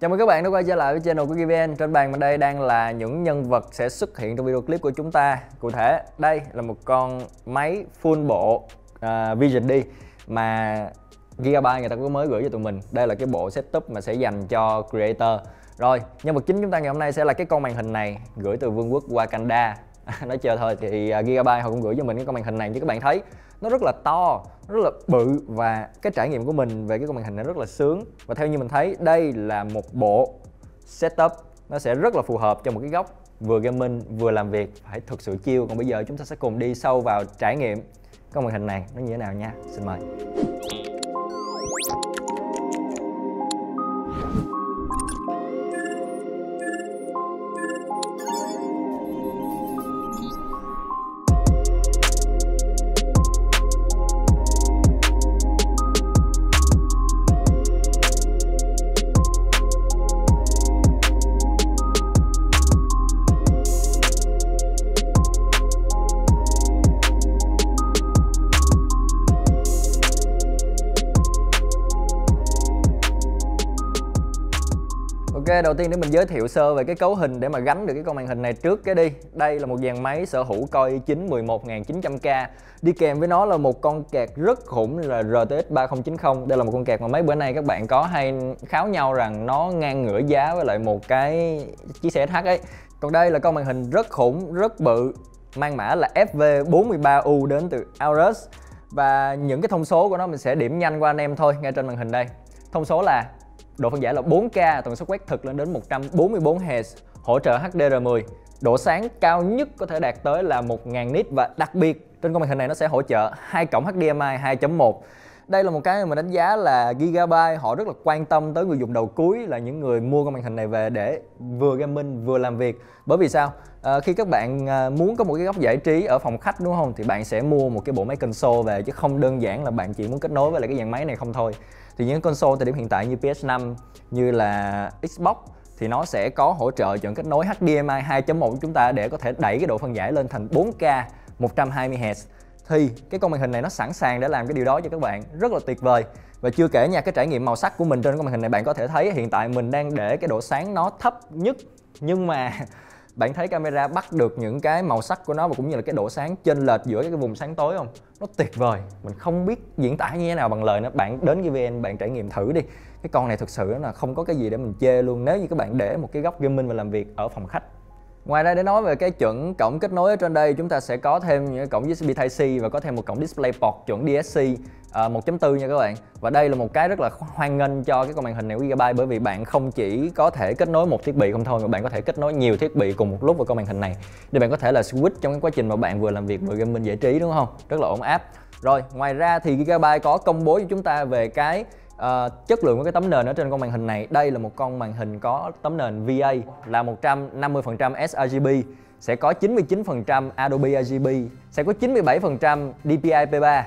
Chào mừng các bạn đã quay trở lại với channel của GVN Trên bàn mình đây đang là những nhân vật sẽ xuất hiện trong video clip của chúng ta. Cụ thể đây là một con máy full bộ uh, Vision D Mà Gigabyte người ta cũng mới gửi cho tụi mình. Đây là cái bộ setup mà sẽ dành cho creator. Rồi, nhân vật chính chúng ta ngày hôm nay sẽ là cái con màn hình này Gửi từ vương quốc Wakanda. Nói chơi thôi thì à, Gigabyte họ cũng gửi cho mình cái con màn hình này Như các bạn thấy nó rất là to rất là bự và cái trải nghiệm của mình về cái con màn hình này rất là sướng. Và theo như mình thấy, đây là một bộ setup nó sẽ rất là phù hợp cho một cái góc vừa gaming, vừa làm việc. Phải thực sự chiêu còn bây giờ chúng ta sẽ cùng đi sâu vào trải nghiệm con màn hình này. Nó như thế nào nha? Xin mời. Ok, đầu tiên để mình giới thiệu sơ về cái cấu hình để mà gắn được cái con màn hình này trước cái đi. Đây là một dàn máy sở hữu Core i9 11900K Đi kèm với nó là một con kẹt rất khủng là RTX 3090 Đây là một con kẹt mà mấy bữa nay các bạn có hay kháo nhau rằng nó ngang ngửa giá với lại một cái chiếc xe SH ấy. Còn đây là con màn hình rất khủng, rất bự Mang mã là FV43U đến từ Aorus Và những cái thông số của nó mình sẽ điểm nhanh qua anh em thôi ngay trên màn hình đây. Thông số là độ phân giải là 4K, tần số quét thực lên đến 144 Hz, hỗ trợ HDR10, độ sáng cao nhất có thể đạt tới là 1000 nit và đặc biệt trên con màn hình này nó sẽ hỗ trợ hai cổng HDMI 2.1 đây là một cái mà đánh giá là Gigabyte họ rất là quan tâm tới người dùng đầu cuối là những người mua con màn hình này về để vừa gaming vừa làm việc. Bởi vì sao? À, khi các bạn ờ, muốn có một cái góc giải trí ở phòng khách đúng không? Thì bạn sẽ mua một cái bộ máy console về chứ không đơn giản là bạn chỉ muốn kết nối với lại cái dàn máy này không thôi thì những console thời điểm hiện tại như PS5 như là Xbox thì nó sẽ có hỗ trợ dẫn kết nối HDMI 2.1 của chúng ta để có thể đẩy cái độ phân giải lên thành 4K 120 Hz thì cái con màn hình này nó sẵn sàng để làm cái điều đó cho các bạn. Rất là tuyệt vời. Và chưa kể nha, cái trải nghiệm màu sắc của mình trên con màn hình này, bạn có thể thấy hiện tại mình đang để cái độ sáng nó thấp nhất. Nhưng mà bạn thấy camera bắt được những cái màu sắc của nó và cũng như là cái độ sáng chênh lệch giữa cái vùng sáng tối không? Nó tuyệt vời. Mình không biết diễn tả như thế nào bằng lời nữa. Bạn đến GVN vn, bạn trải nghiệm thử đi. Cái con này thực sự là không có cái gì để mình chê luôn. Nếu như các bạn để một cái góc gaming và làm việc ở phòng khách Ngoài ra để nói về cái chuẩn cổng kết nối ở trên đây chúng ta sẽ có thêm những cổng USB Type-C và có thêm một cổng DisplayPort chuẩn DSC uh, 1.4 nha các bạn. Và đây là một cái rất là hoan nghênh cho cái con màn hình này của Gigabyte bởi vì bạn không chỉ có thể kết nối một thiết bị không thôi mà bạn có thể kết nối nhiều thiết bị cùng một lúc vào con màn hình này để bạn có thể là switch trong cái quá trình mà bạn vừa làm việc vừa gaming giải trí đúng không? Rất là ổn áp. Rồi, ngoài ra thì Gigabyte có công bố cho chúng ta về cái Uh, chất lượng của cái tấm nền ở trên con màn hình này đây là một con màn hình có tấm nền VA là 150% sRGB sẽ có 99% Adobe RGB sẽ có 97% DPI P3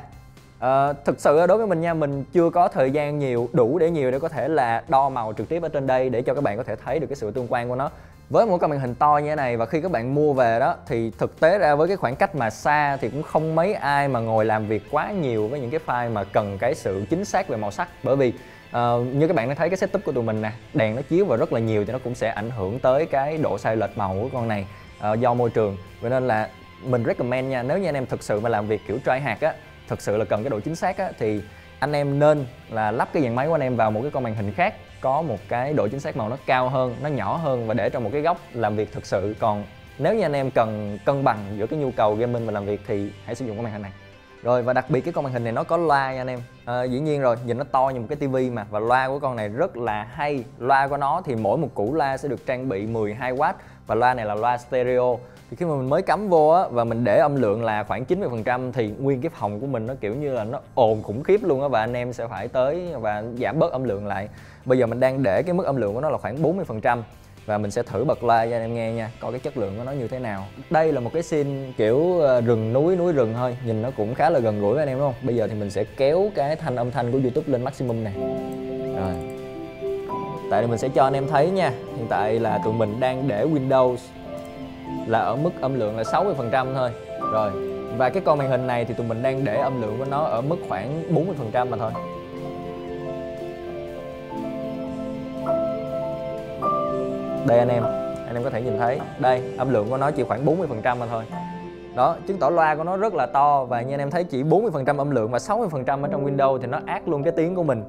uh, thực sự đối với mình nha mình chưa có thời gian nhiều đủ để nhiều để có thể là đo màu trực tiếp ở trên đây để cho các bạn có thể thấy được cái sự tương quan của nó với một cái màn hình to như thế này và khi các bạn mua về đó thì thực tế ra với cái khoảng cách mà xa thì cũng không mấy ai mà ngồi làm việc quá nhiều với những cái file mà cần cái sự chính xác về màu sắc. Bởi vì uh, như các bạn đã thấy cái setup của tụi mình nè đèn nó chiếu vào rất là nhiều thì nó cũng sẽ ảnh hưởng tới cái độ sai lệch màu của con này uh, do môi trường. Vậy nên là mình recommend nha nếu như anh em thực sự mà làm việc kiểu try hạt á thực sự là cần cái độ chính xác á thì anh em nên là lắp cái dàn máy của anh em vào một cái con màn hình khác có một cái độ chính xác màu nó cao hơn nó nhỏ hơn và để trong một cái góc làm việc thực sự. Còn nếu như anh em cần cân bằng giữa cái nhu cầu gaming và làm việc thì hãy sử dụng cái màn hình này. Rồi và đặc biệt cái con màn hình này nó có loa nha anh em. À, dĩ nhiên rồi nhìn nó to như một cái tivi mà và loa của con này rất là hay. Loa của nó thì mỗi một củ loa sẽ được trang bị 12W và loa này là loa stereo thì khi mà mình mới cắm vô á và mình để âm lượng là khoảng 90% thì nguyên cái phòng của mình nó, kiểu như là, nó ồn khủng khiếp luôn á và anh em sẽ phải tới và giảm bớt âm lượng lại. Bây giờ mình đang để cái mức âm lượng của nó là khoảng 40% và mình sẽ thử bật loa cho anh em nghe nha, coi cái chất lượng của nó như thế nào. Đây là một cái scene, kiểu ờ, rừng, núi núi rừng thôi, nhìn nó cũng khá là gần gũi với anh em, đúng không? Bây giờ thì mình sẽ kéo cái thanh âm thanh của youtube lên maximum này rồi. Tại đây mình sẽ cho anh em thấy nha, hiện tại là tụi mình đang để windows là ở mức âm lượng là 60% thôi. Rồi, và cái con màn hình này thì tụi mình đang để âm lượng của nó ở mức khoảng 40% mà thôi. Đây anh em anh em có thể nhìn thấy, đây, âm lượng của nó chỉ khoảng 40 phần trăm mà thôi. Đó, chứng tỏ loa của nó rất là to và như anh em thấy chỉ 40 phần trăm âm lượng và 60 phần trăm ở trong Windows thì nó át luôn cái tiếng của mình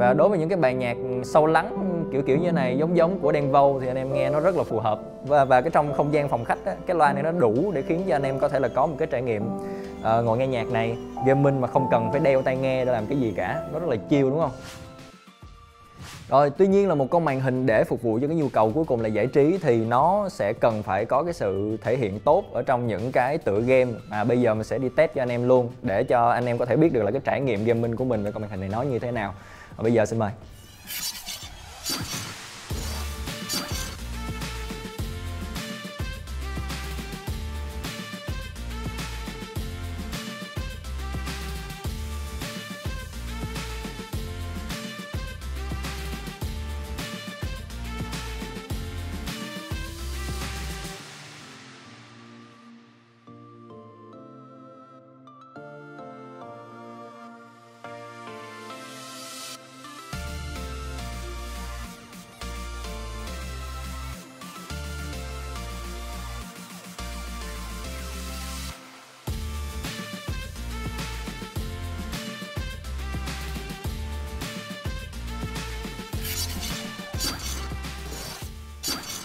và đối với những cái bài nhạc sâu lắng kiểu kiểu như này giống giống của Đen Vâu thì anh em nghe nó rất là phù hợp. Và và cái trong không gian phòng khách á, cái loa này nó đủ để khiến cho anh em có thể là có một cái trải nghiệm uh, ngồi nghe nhạc này. Gaming mà không cần phải đeo tai nghe để làm cái gì cả nó rất là chill đúng không? Rồi tuy nhiên là một con màn hình để phục vụ cho cái nhu cầu cuối cùng là giải trí thì nó sẽ cần phải có cái sự thể hiện tốt ở trong những cái tựa game mà bây giờ mình sẽ đi test cho anh em luôn để cho anh em có thể biết được là cái trải nghiệm gaming của mình về con màn hình này nó như thế nào. Và bây giờ xin mời.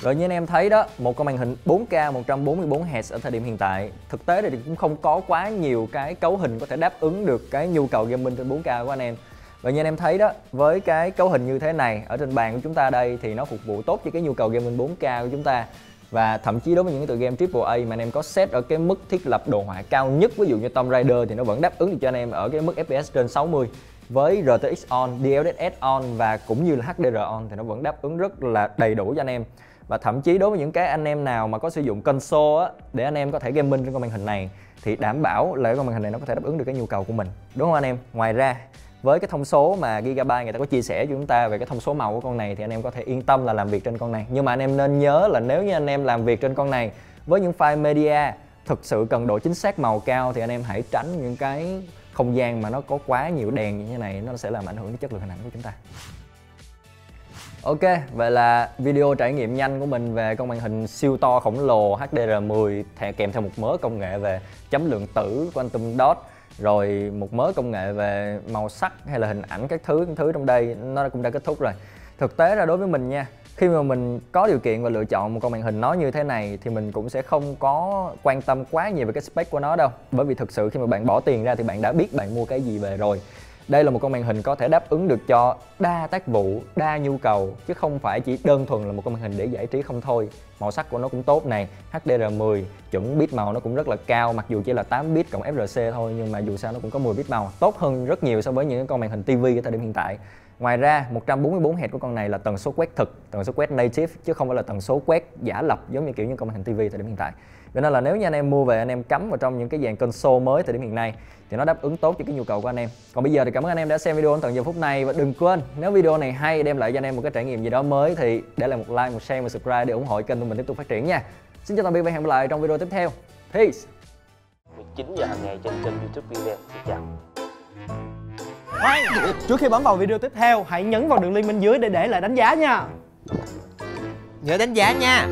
Rồi như anh em thấy đó, một con màn hình 4K 144 Hz ở thời điểm hiện tại. Thực tế thì cũng không có quá nhiều cái cấu hình có thể đáp ứng được cái nhu cầu gaming trên 4K của anh em. Và như anh em thấy đó, với cái cấu hình như thế này ở trên bàn của chúng ta đây thì nó phục vụ tốt cho cái nhu cầu gaming 4K của chúng ta. Và thậm chí đối với những cái tựa game AAA mà anh em có set ở cái mức thiết lập đồ họa cao nhất ví dụ như Tomb Raider thì nó vẫn đáp ứng được cho anh em ở cái mức FPS trên 60 với RTX on, DLSS on và cũng như là HDR on thì nó vẫn đáp ứng rất là đầy đủ cho anh em và thậm chí đối với những cái anh em nào mà có sử dụng console á, để anh em có thể gaming trên con màn hình này, thì đảm bảo là con màn hình này nó có thể đáp ứng được cái nhu cầu của mình. Đúng không anh em? Ngoài ra, với cái thông số mà Gigabyte người ta có chia sẻ cho chúng ta về cái thông số màu của con này, thì anh em có thể yên tâm là làm việc trên con này. Nhưng mà anh em nên nhớ là nếu như anh em làm việc trên con này, với những file media thực sự cần độ chính xác màu cao, thì anh em hãy tránh những cái không gian mà nó có quá nhiều đèn như thế này, nó sẽ làm ảnh hưởng đến chất lượng hình ảnh của chúng ta. Ok, vậy là video trải nghiệm nhanh của mình về con màn hình siêu to khổng lồ HDR10 kèm theo một mớ công nghệ về chấm lượng tử quantum dot rồi một mớ công nghệ về màu sắc hay là hình ảnh các thứ các thứ trong đây nó cũng đã kết thúc rồi. Thực tế ra đối với mình nha, khi mà mình có điều kiện và lựa chọn một con màn hình nó như thế này thì mình cũng sẽ không có quan tâm quá nhiều về cái spec của nó đâu bởi vì thực sự khi mà bạn bỏ tiền ra thì bạn đã biết bạn mua cái gì về rồi đây là một con màn hình có thể đáp ứng được cho đa tác vụ, đa nhu cầu chứ không phải chỉ đơn thuần là một con màn hình để giải trí không thôi. Màu sắc của nó cũng tốt này, HDR10, chuẩn bit màu nó cũng rất là cao mặc dù chỉ là 8 bit cộng FRC thôi nhưng mà dù sao nó cũng có 10 bit màu, tốt hơn rất nhiều so với những con màn hình TV ở thời điểm hiện tại. Ngoài ra 144 Hz của con này là tần số quét thực, tần số quét native chứ không phải là tần số quét giả lập giống như kiểu như công màn hình TV thời điểm hiện tại. Cho nên là nếu như anh em mua về anh em cắm vào trong những cái dàn console mới thời điểm hiện nay thì nó đáp ứng tốt cho cái nhu cầu của anh em. Còn bây giờ thì cảm ơn anh em đã xem video đến tận giờ phút này và đừng quên nếu video này hay đem lại cho anh em một cái trải nghiệm gì đó mới thì để lại một like, một share, một subscribe để ủng hộ kênh của mình tiếp tục phát triển nha. Xin chào tạm biệt và hẹn gặp lại trong video tiếp theo. Peace. 19 giờ hàng ngày trên kênh YouTube VN. Xin chào. Khoan, trước khi bấm vào video tiếp theo, hãy nhấn vào đường link bên dưới để để lại đánh giá nha. Nhớ đánh giá nha